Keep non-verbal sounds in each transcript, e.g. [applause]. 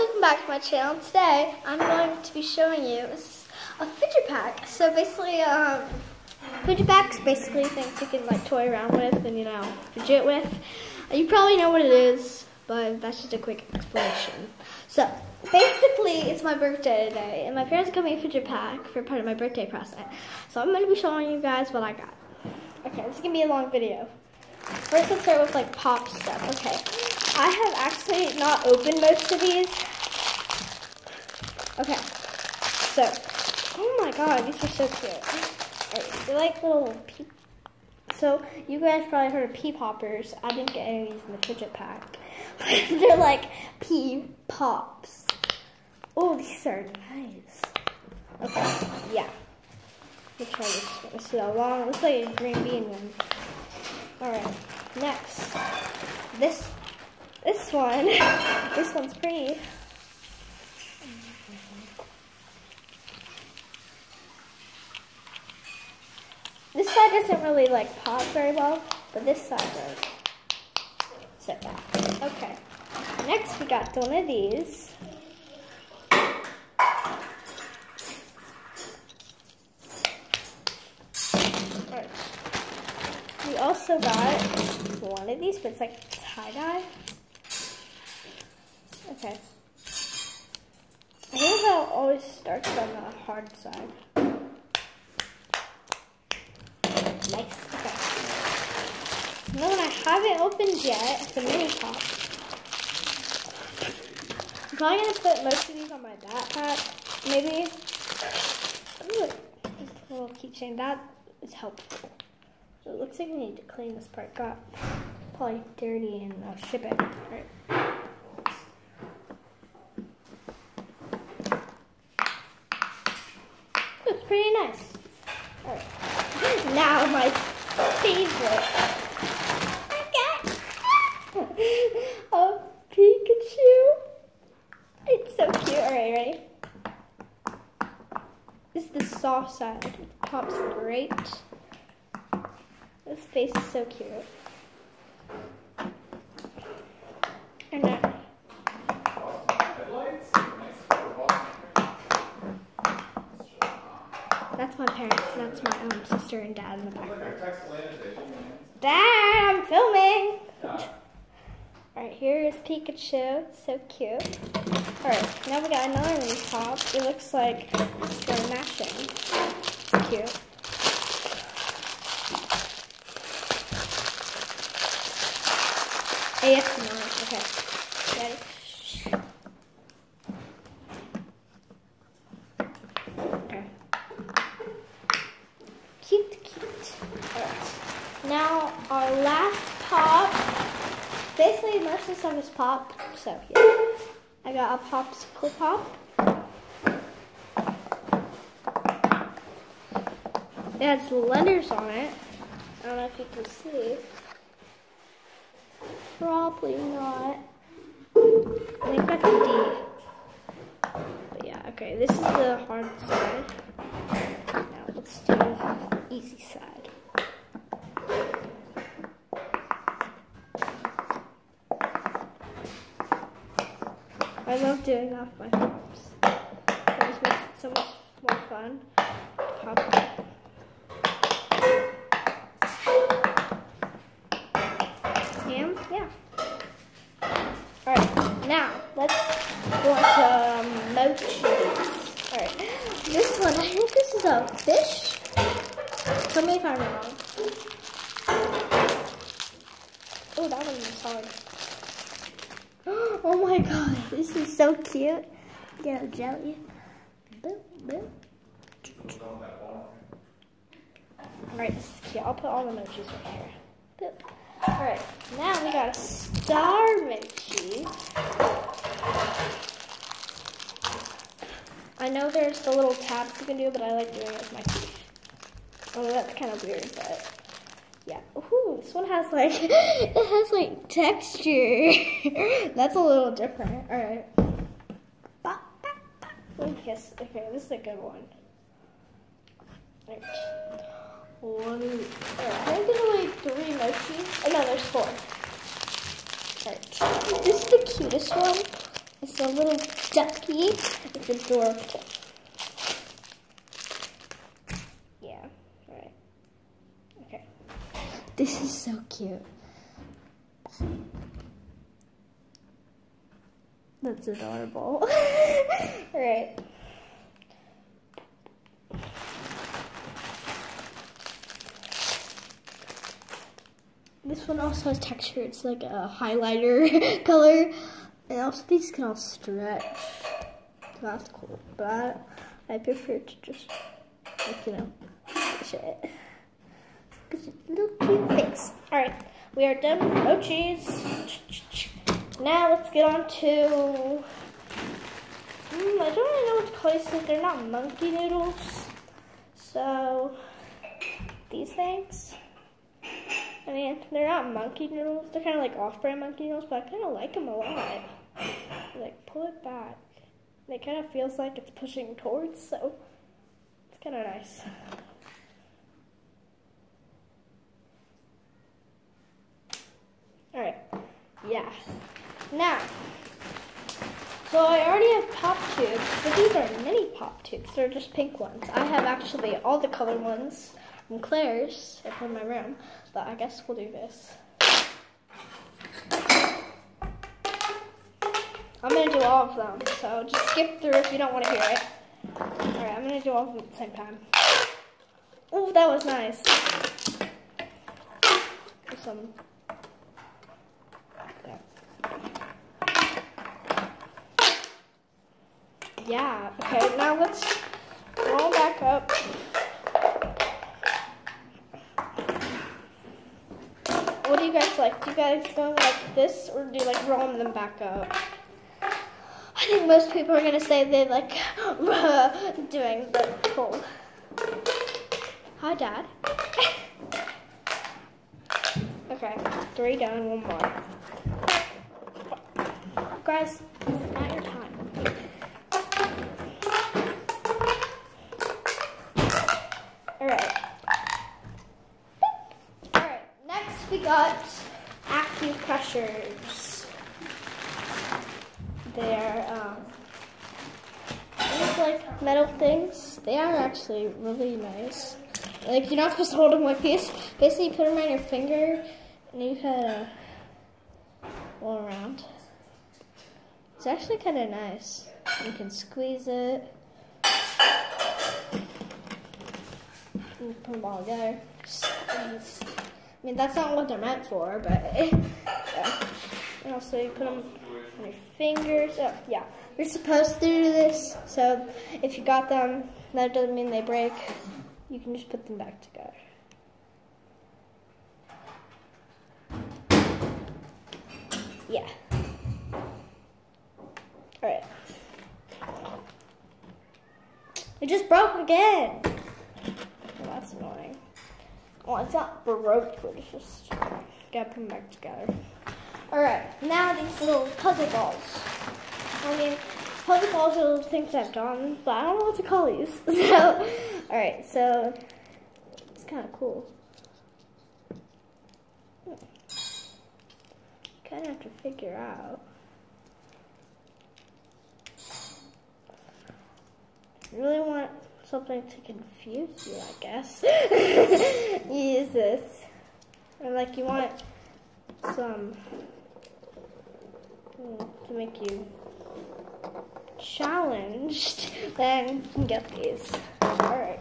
welcome back to my channel. Today I'm going to be showing you a fidget pack. So basically, um, fidget packs basically things you can like toy around with and you know fidget with. You probably know what it is, but that's just a quick explanation. So basically, it's my birthday today, and my parents got me a fidget pack for part of my birthday present. So I'm going to be showing you guys what I got. Okay, this is gonna be a long video. First, let's start with like pop stuff. Okay, I have actually not opened most of these. Okay, so, oh my god, these are so cute. Right, they're like little pea. So, you guys probably heard of pea poppers. I didn't get any of these in the fidget pack. [laughs] they're like pea pops. Oh, these are nice. Okay, yeah. Let's try this one. This is a long, looks like a green bean one. Alright, next. This this one. [laughs] this one's pretty. This side doesn't really like pop very well, but this side does. So that. Okay. Next we got one of these. We also got one of these, but it's like tie-dye. Okay. I think it always starts on the hard side. Nice. Okay. Another one I haven't opened yet. It's a mini pop. I'm probably gonna put most of these on my backpack. Maybe. Ooh, little keychain. That is helpful. It looks like we need to clean this part. Got probably dirty and uh, I'll ship it. Right. Looks pretty nice. Alright. Now my favorite. a Pikachu. It's so cute. Alright, ready? This is the soft side. Pops great. This face is so cute. And That's my parents. That's my um, sister and dad in the background. Dad, I'm filming. Alright, here is Pikachu. So cute. Alright, now we got another new top. It looks like they're matching. It's cute. ASMR. Okay. Ready? Now our last pop. Stuff is pop. So yeah, I got a popsicle pop. It has letters on it. I don't know if you can see. Probably not. I think that's a D. But yeah, okay, this is the hard side. Now let's do the easy side. I love doing off my pops. It makes it so much more fun. Pop And yeah. Alright, now let's go to um, mochi. Alright, this one, I think this is a fish. Tell me if I'm wrong. Oh, that one was hard. [gasps] Oh my god, this is so cute. Get a jelly. Boop, boop. Alright, this is cute. I'll put all the emojis right here. Boop. Alright, now we got a star mochi. I know there's the little tabs you can do, but I like doing it with my teeth. Oh, that's kind of weird, but yeah. Ooh, this one has like, [laughs] it has like texture. [laughs] That's a little different. All right. Yes, okay, this is a good one. One, right, I think there's only three mochis. Oh no, there's four. Right. This is the cutest one. It's a little ducky. It's adorable. Yeah, right. Okay. This is so cute. That's adorable. [laughs] Alright. This one also has texture. It's like a highlighter [laughs] color. And also these can all stretch. That's cool. But I, prefer to just, like, you know, push it. Little cute things. Alright, we are done with mochis. Now let's get on to, mm, I don't really know what to call these They're not monkey noodles. So, these things. I mean, they're not monkey noodles. They're kind of like off-brand monkey noodles, but I kind of like them a lot. Like, pull it back. It kind of feels like it's pushing towards, so it's kind of nice. Alright, yeah. Now, so I already have pop tubes, but these are mini pop tubes. They're just pink ones. I have actually all the color ones from Claire's in my room, but I guess we'll do this. I'm gonna do all of them, so just skip through if you don't want to hear it. Alright, I'm gonna do all of them at the same time. Oh, that was nice. Some. Yeah, okay, now let's roll back up. What do you guys like? Do you guys go like this or do you like rolling them back up? I think most people are gonna say they like [laughs] doing the pull. Hi, Dad. [laughs] okay, three down, one more. Guys, it's not your time. got acupressures. They're um, these like metal things. They are actually really nice. Like you're not supposed to hold them like this. Basically, you put them on your finger, and you kind of roll around. It's actually kind of nice. You can squeeze it. Put them all together. I mean, that's not what they're meant for, but [laughs] And also you put them on your fingers. Oh, yeah, you're supposed to do this. So if you got them, that doesn't mean they break. You can just put them back together. Yeah. Alright. It just broke again. Well, that's annoying. Well, it's not broke, but it's just gotta put them back together. Alright, now these little puzzle balls. I mean, puzzle balls are the things I've done, but I don't know what to call these. [laughs] So, alright, so it's kind of cool. You Kind of have to figure out. You really want something to confuse you, I guess. [laughs] use this. Or like you want some to make you challenged, [laughs] then get these. Alright.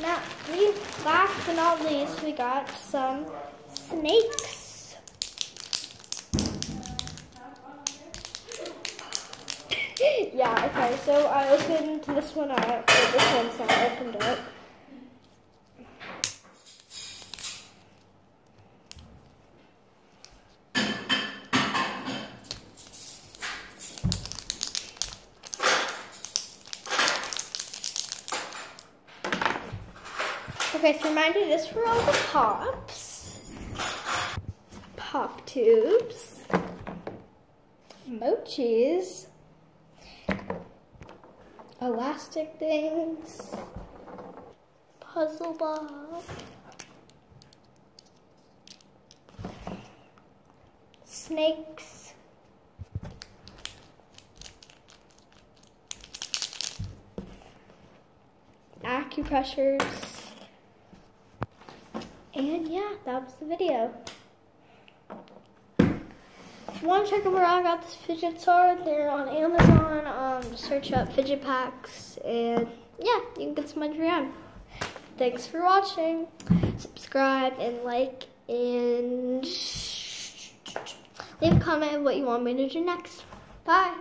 Now, we, last but not least, we got some snakes. [laughs] yeah, okay, so I opened this one up, this one's not opened up. Okay, so reminder, this for all the pops. Pop tubes. Mochis. Elastic things. Puzzle ball. Snakes. Acupressures. And yeah, that was the video. If you want to check out where I got this fidgets are, they're on Amazon. Um, search up fidget packs, and yeah, you can get some on your own. Thanks for watching. Subscribe and like, and leave a comment what you want me to do next. Bye.